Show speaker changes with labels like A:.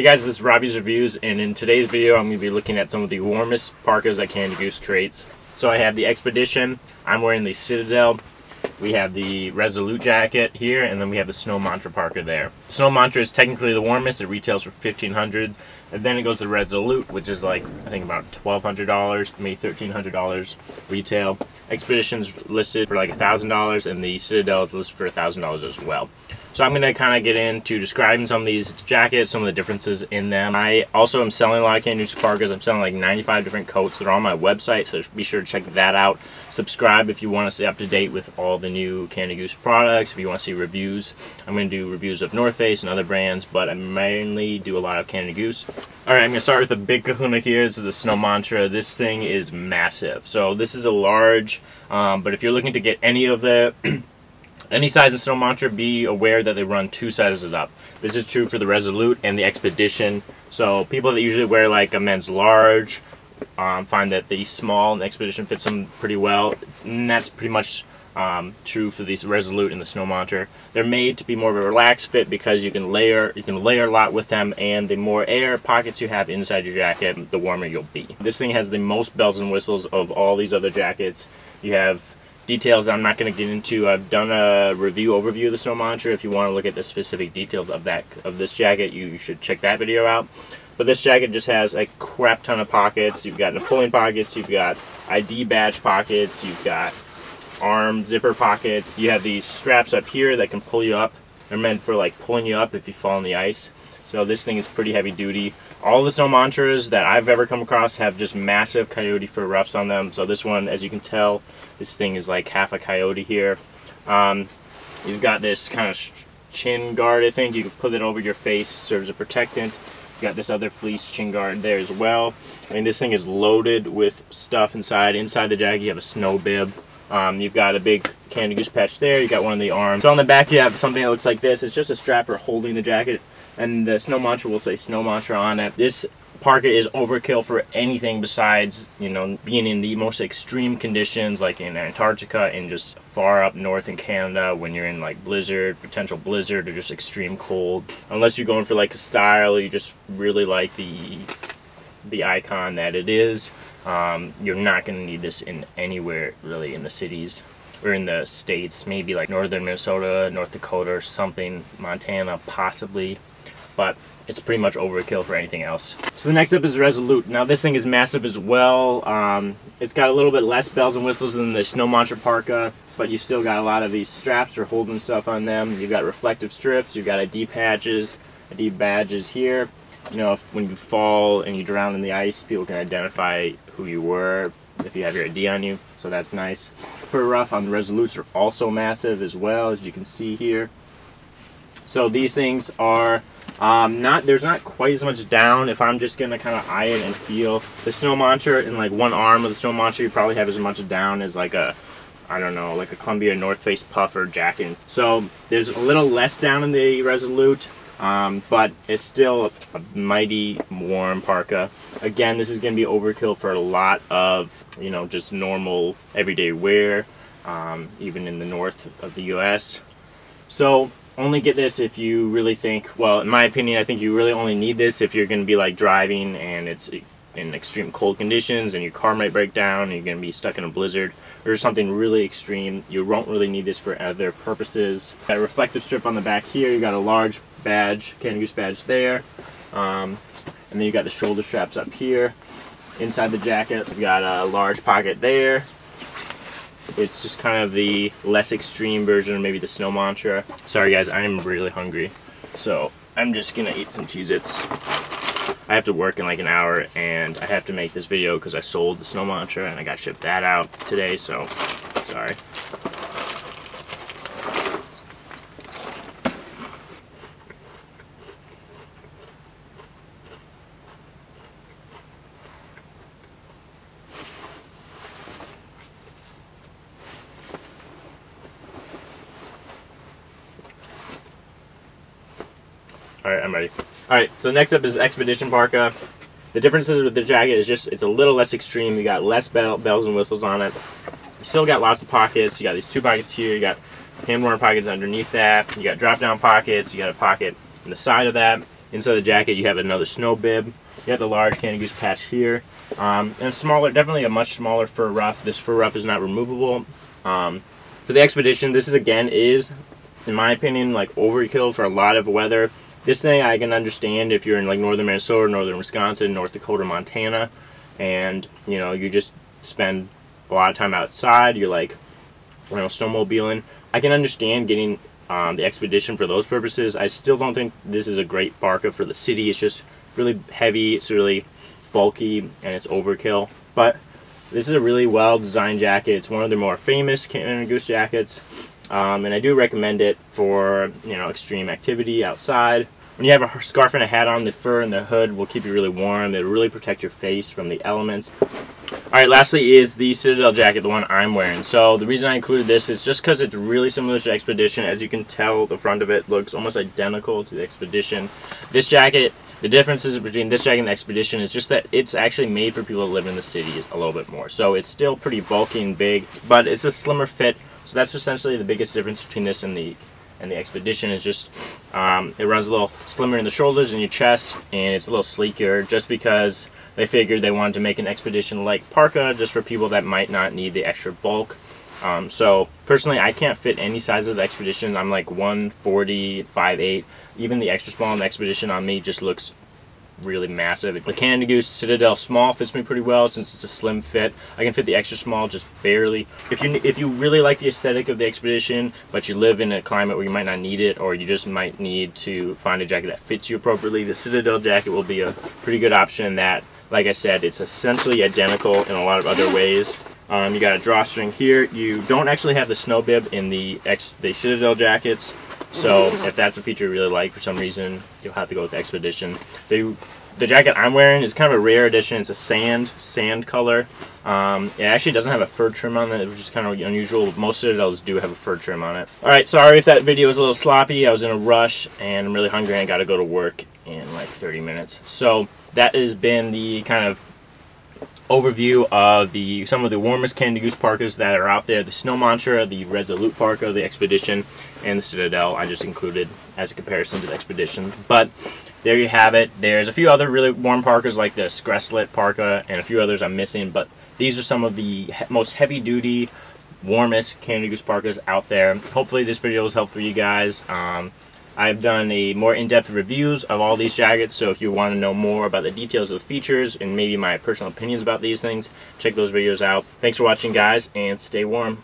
A: Hey guys, this is Robby's Reviews, and in today's video I'm going to be looking at some of the warmest parkas that Canada Goose creates. So I have the Expedition, I'm wearing the Citadel, we have the Resolute jacket here, and then we have the Snow Mantra parka there. The Snow Mantra is technically the warmest, it retails for 1500 and then it goes to Resolute, which is like, I think about $1,200, maybe $1,300 retail. Expedition's listed for like $1,000, and the Citadel is listed for $1,000 as well. So I'm going to kind of get into describing some of these jackets, some of the differences in them. I also am selling a lot of Goose parkas. I'm selling like 95 different coats. They're on my website, so be sure to check that out. Subscribe if you want to stay up to date with all the new Canada Goose products. If you want to see reviews, I'm going to do reviews of North Face and other brands, but I mainly do a lot of Canada Goose. Alright, I'm going to start with the big kahuna here. This is the Snow Mantra. This thing is massive. So this is a large, um, but if you're looking to get any of the any size of Snow Mantra, be aware that they run two sizes up. This is true for the Resolute and the Expedition. So people that usually wear like a men's large um, find that the small and Expedition fits them pretty well. And that's pretty much um, true for these Resolute and the Snow Mantra. They're made to be more of a relaxed fit because you can layer you can layer a lot with them and the more air pockets you have inside your jacket, the warmer you'll be. This thing has the most bells and whistles of all these other jackets. You have details that I'm not going to get into. I've done a review overview of the Snow Mantra. If you want to look at the specific details of that of this jacket, you should check that video out. But this jacket just has a crap ton of pockets. You've got Napoleon pockets, you've got ID badge pockets, you've got arm zipper pockets. You have these straps up here that can pull you up. They're meant for like pulling you up if you fall on the ice. So this thing is pretty heavy duty. All the snow mantras that I've ever come across have just massive coyote fur ruffs on them. So this one, as you can tell, this thing is like half a coyote here. Um, you've got this kind of chin guard, I think. You can put it over your face, serves as a protectant. You got this other fleece chin guard there as well. I mean, this thing is loaded with stuff inside. Inside the jacket, you have a snow bib. Um, you've got a big Canada Goose patch there. You've got one of the arms. So on the back, you have something that looks like this. It's just a strap for holding the jacket, and the Snow Mantra will say Snow Mantra on it. This parka is overkill for anything besides, you know, being in the most extreme conditions, like in Antarctica and just far up north in Canada when you're in like blizzard, potential blizzard, or just extreme cold. Unless you're going for like a style, you just really like the the icon that it is. Um, you're not going to need this in anywhere really in the cities or in the states, maybe like northern Minnesota, North Dakota or something, Montana possibly, but it's pretty much overkill for anything else. So the next up is Resolute. Now this thing is massive as well. Um, it's got a little bit less bells and whistles than the Snow Mantra Parka, but you still got a lot of these straps or holding stuff on them. You've got reflective strips, you've got ID patches, ID badges here you know, if, when you fall and you drown in the ice, people can identify who you were if you have your ID on you, so that's nice. Fur ruff on the Resolutes are also massive as well, as you can see here. So these things are um, not, there's not quite as much down if I'm just to kind of eye it and feel. The Snow Mantra in like one arm of the Snow Mantra, you probably have as much down as like a, I don't know, like a Columbia North Face puffer jacket. So there's a little less down in the Resolute. Um, but it's still a mighty warm parka. Again, this is going to be overkill for a lot of, you know, just normal everyday wear, um, even in the north of the U.S. So only get this if you really think, well, in my opinion, I think you really only need this if you're going to be like driving and it's in extreme cold conditions and your car might break down and you're going to be stuck in a blizzard or something really extreme. You won't really need this for other purposes. A reflective strip on the back here. You got a large badge, Canada Goose badge there. Um, and then you got the shoulder straps up here. Inside the jacket, you got a large pocket there. It's just kind of the less extreme version of maybe the Snow Mantra. Sorry guys, I am really hungry. So I'm just gonna eat some Cheez-Its. I have to work in like an hour and I have to make this video because I sold the Snow Mantra and I got shipped that out today, so sorry. Alright, I'm ready. Alright, so next up is Expedition Parka. The differences with the jacket is just, it's a little less extreme. You got less bell, bells and whistles on it. You still got lots of pockets. You got these two pockets here. You got hand-worn pockets underneath that. You got drop-down pockets. You got a pocket in the side of that. Inside the jacket, you have another snow bib. You have the large Canada Goose patch here. Um, and smaller, definitely a much smaller fur ruff. This fur ruff is not removable. Um, for the Expedition, this is again is, in my opinion, like overkill for a lot of weather. This thing I can understand if you're in like northern Minnesota, northern Wisconsin, North Dakota, Montana, and you know you just spend a lot of time outside. You're like, you know, snowmobiling. I can understand getting um, the Expedition for those purposes. I still don't think this is a great parka for the city. It's just really heavy. It's really bulky and it's overkill. But this is a really well designed jacket. It's one of the more famous Canada Goose jackets. Um, and I do recommend it for you know extreme activity outside. When you have a scarf and a hat on, the fur and the hood will keep you really warm. It'll really protect your face from the elements. Alright, lastly is the Citadel jacket, the one I'm wearing. So the reason I included this is just because it's really similar to Expedition. As you can tell, the front of it looks almost identical to the Expedition. This jacket the differences between this jacket and the Expedition is just that it's actually made for people to live in the city a little bit more. So it's still pretty bulky and big, but it's a slimmer fit. So that's essentially the biggest difference between this and the and the Expedition is just um, it runs a little slimmer in the shoulders and your chest, and it's a little sleeker just because they figured they wanted to make an Expedition like parka just for people that might not need the extra bulk. Um, so personally, I can't fit any size of the Expedition. I'm like 140, 5'8". Even the extra small in the Expedition on me just looks really massive. The Canada Goose Citadel small fits me pretty well since it's a slim fit. I can fit the extra small just barely. If you if you really like the aesthetic of the Expedition, but you live in a climate where you might not need it, or you just might need to find a jacket that fits you appropriately, the Citadel jacket will be a pretty good option. in That, like I said, it's essentially identical in a lot of other ways. Um, you got a drawstring here. You don't actually have the snow bib in the X, the Citadel jackets. So if that's a feature you really like for some reason, you'll have to go with the Expedition. The, the jacket I'm wearing is kind of a rare edition. It's a sand, sand color. Um, it actually doesn't have a fur trim on it, which is kind of unusual. Most of Citadels do have a fur trim on it. Alright, sorry if that video was a little sloppy. I was in a rush and I'm really hungry and I gotta go to work in like 30 minutes. So that has been the kind of overview of the some of the warmest Canada Goose parkas that are out there. The Snow Mantra, the Resolute Parka, the Expedition, and the Citadel I just included as a comparison to the Expedition. But there you have it. There's a few other really warm parkas like the Skreslet Parka and a few others I'm missing, but these are some of the he most heavy-duty, warmest Canada Goose parkas out there. Hopefully this video was helpful for you guys. Um, I've done a more in-depth reviews of all these jackets, so if you want to know more about the details of the features and maybe my personal opinions about these things, check those videos out. Thanks for watching, guys, and stay warm.